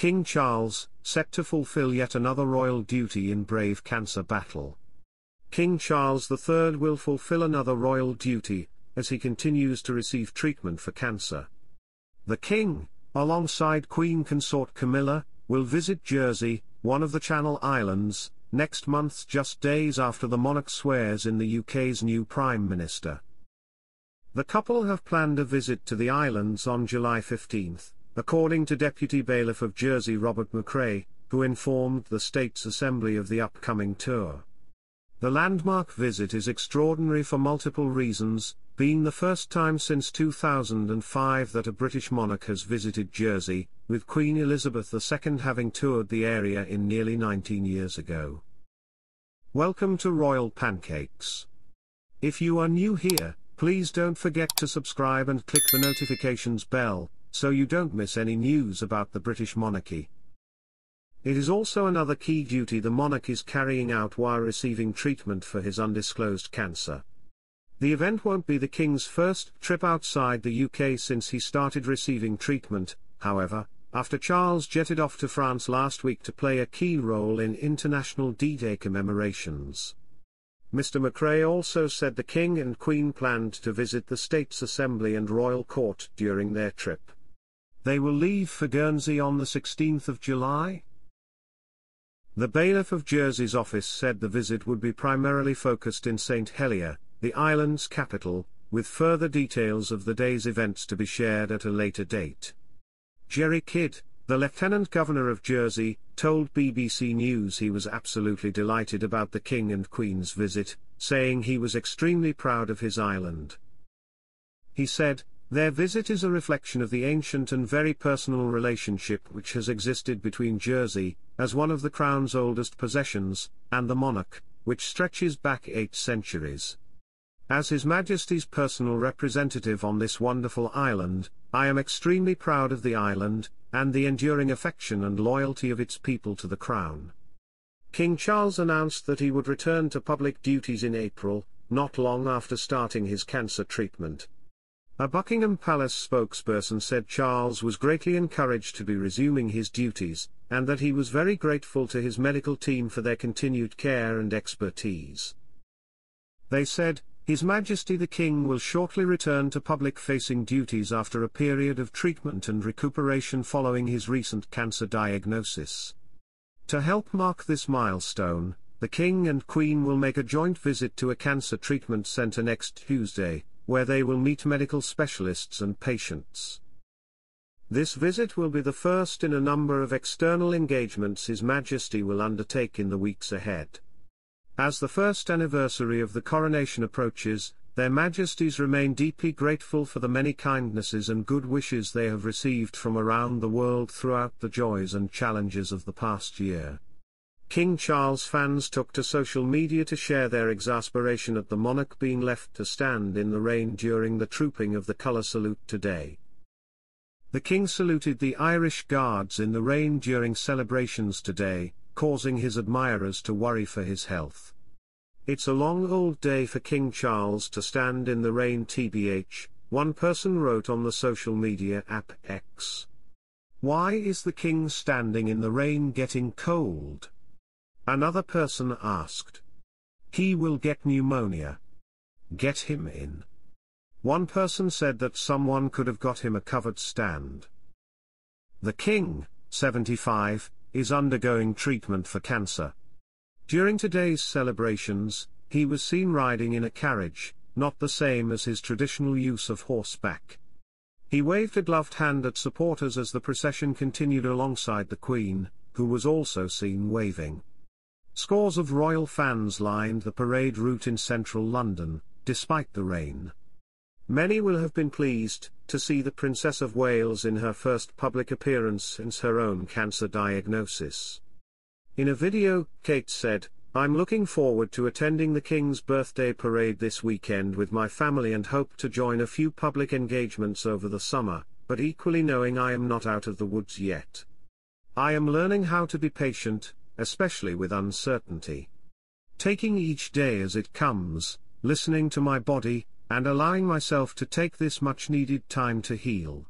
King Charles, set to fulfill yet another royal duty in brave cancer battle. King Charles III will fulfill another royal duty, as he continues to receive treatment for cancer. The King, alongside Queen Consort Camilla, will visit Jersey, one of the Channel Islands, next month just days after the monarch swears in the UK's new Prime Minister. The couple have planned a visit to the islands on July 15, according to Deputy Bailiff of Jersey Robert MacRae, who informed the States Assembly of the upcoming tour. The landmark visit is extraordinary for multiple reasons, being the first time since 2005 that a British monarch has visited Jersey, with Queen Elizabeth II having toured the area in nearly 19 years ago. Welcome to Royal Pancakes. If you are new here, please don't forget to subscribe and click the notifications bell, so you don't miss any news about the British monarchy. It is also another key duty the monarch is carrying out while receiving treatment for his undisclosed cancer. The event won't be the King's first trip outside the UK since he started receiving treatment, however, after Charles jetted off to France last week to play a key role in international D-Day commemorations. Mr. MacRae also said the King and Queen planned to visit the States Assembly and Royal Court during their trip. They will leave for Guernsey on the 16th of July, the bailiff of Jersey's office said the visit would be primarily focused in St. Helier, the island's capital, with further details of the day's events to be shared at a later date. Jerry Kyd, the Lieutenant Governor of Jersey, told BBC News he was absolutely delighted about the King and Queen's visit, saying he was extremely proud of his island. He said, their visit is a reflection of the ancient and very personal relationship which has existed between Jersey, as one of the Crown's oldest possessions, and the monarch, which stretches back eight centuries. As His Majesty's personal representative on this wonderful island, I am extremely proud of the island, and the enduring affection and loyalty of its people to the Crown. King Charles announced that he would return to public duties in April, not long after starting his cancer treatment. A Buckingham Palace spokesperson said Charles was greatly encouraged to be resuming his duties, and that he was very grateful to his medical team for their continued care and expertise. They said, His Majesty the King will shortly return to public-facing duties after a period of treatment and recuperation following his recent cancer diagnosis. To help mark this milestone, the King and Queen will make a joint visit to a cancer treatment center next Tuesday, where they will meet medical specialists and patients. This visit will be the first in a number of external engagements His Majesty will undertake in the weeks ahead. As the first anniversary of the coronation approaches, their Majesties remain deeply grateful for the many kindnesses and good wishes they have received from around the world throughout the joys and challenges of the past year. King Charles fans took to social media to share their exasperation at the monarch being left to stand in the rain during the trooping of the colour salute today. The king saluted the Irish Guards in the rain during celebrations today, causing his admirers to worry for his health. It's a long old day for King Charles to stand in the rain tbh, one person wrote on the social media app X. Why is the king standing in the rain getting cold? Another person asked. He will get pneumonia. Get him in. One person said that someone could have got him a covered stand. The king, 75, is undergoing treatment for cancer. During today's celebrations, he was seen riding in a carriage, not the same as his traditional use of horseback. He waved a gloved hand at supporters as the procession continued alongside the Queen, who was also seen waving. Scores of royal fans lined the parade route in central London, despite the rain. Many will have been pleased to see the Princess of Wales in her first public appearance since her own cancer diagnosis. In a video, Kate said, I'm looking forward to attending the King's birthday parade this weekend with my family and hope to join a few public engagements over the summer, but equally knowing I am not out of the woods yet. I am learning how to be patient, especially with uncertainty. Taking each day as it comes, listening to my body, and allowing myself to take this much needed time to heal.